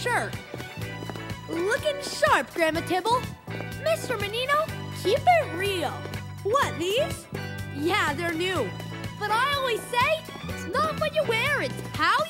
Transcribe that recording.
shirt. Looking sharp, Grandma Tibble. Mr. Menino, keep it real. What, these? Yeah, they're new. But I always say, it's not what you wear, it's how you.